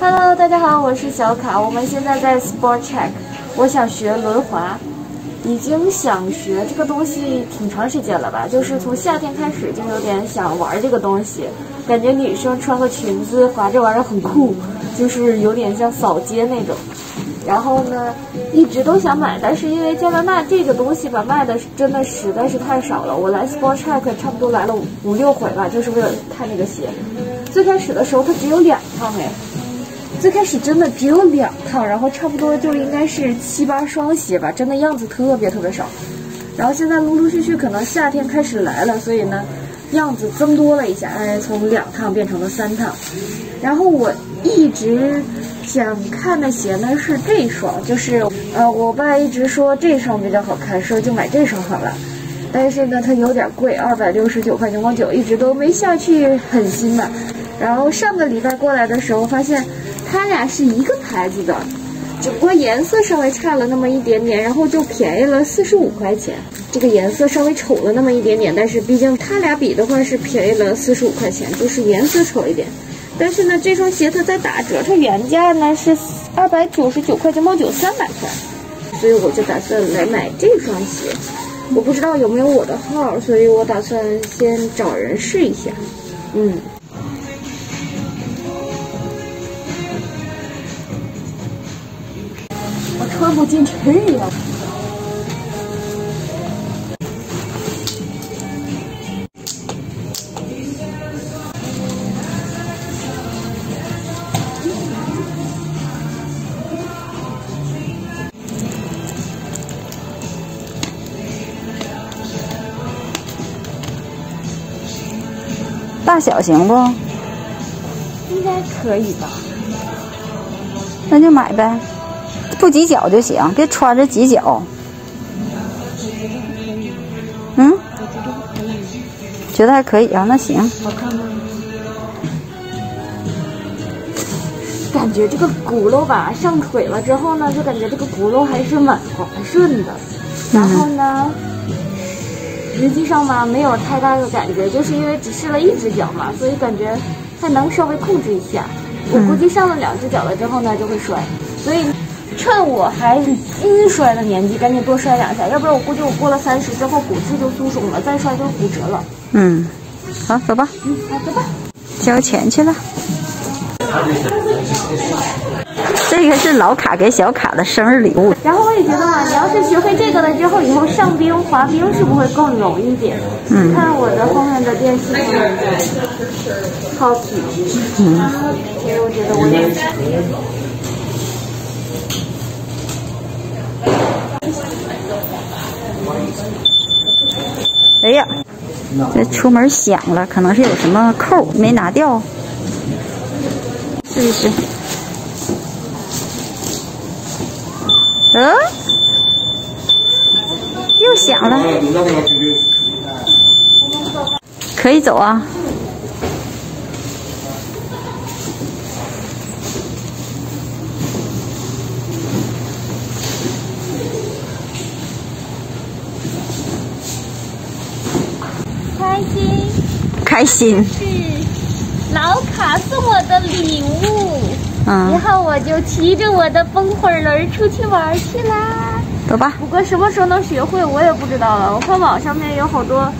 Hello，大家好，我是小卡。我们现在在 Sport Check，我想学轮滑，已经想学这个东西挺长时间了吧？就是从夏天开始就有点想玩这个东西，感觉女生穿个裙子滑这玩意儿很酷，就是有点像扫街那种。然后呢，一直都想买，但是因为加拿大这个东西吧，卖的真的实在是太少了。我来 Sport Check 差不多来了五六回吧，就是为了看这个鞋。最开始的时候它只有两趟哎。最开始真的只有两套，然后差不多就应该是七八双鞋吧，真的样子特别特别少。然后现在陆陆续续可能夏天开始来了，所以呢，样子增多了一下，哎，从两趟变成了三趟。然后我一直想看的鞋呢是这双，就是呃，我爸一直说这双比较好看，说就买这双好了。但是呢，它有点贵，二百六十九块九毛九，一直都没下去狠心买。然后上个礼拜过来的时候发现。它俩是一个牌子的，只不过颜色稍微差了那么一点点，然后就便宜了四十五块钱。这个颜色稍微丑了那么一点点，但是毕竟它俩比的话是便宜了四十五块钱，就是颜色丑一点。但是呢，这双鞋它在打折，它原价呢是二百九十九块九毛九，三百块，所以我就打算来买这双鞋。我不知道有没有我的号，所以我打算先找人试一下。嗯。穿不进去呀！大小行不？应该可以吧。那就买呗。不挤脚就行，别穿着挤脚。嗯，觉得还可以啊，那行。好看吗？感觉这个轱辘吧，上腿了之后呢，就感觉这个轱辘还是蛮滑顺的。然后呢，实际上吧，没有太大的感觉，就是因为只试了一只脚嘛，所以感觉还能稍微控制一下。我估计上了两只脚了之后呢，就会摔，所以。趁我还新摔的年纪，赶紧多摔两下，要不然我估计我过了三十之后骨质就疏松了，再摔就骨折了。嗯，好，走吧。嗯，好，走吧。交钱去了。这个是老卡给小卡的生日礼物。然后我也觉得嘛，你要是学会这个了之后，以后上冰滑冰是不是会更容易点？嗯。看我的后面的电视机，超皮。嗯。所以我觉得我也。哎呀，这出门响了，可能是有什么扣没拿掉，试一试。嗯，又响了，可以走啊。开心，开心是老卡送我的礼物。嗯，以后我就骑着我的风火轮出去玩去啦。走吧。不过什么时候能学会，我也不知道了。我看网上面有好多，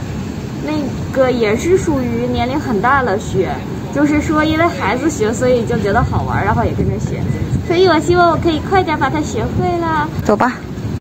那个也是属于年龄很大了学，就是说因为孩子学，所以就觉得好玩，然后也跟着学。所以我希望我可以快点把它学会了。走吧。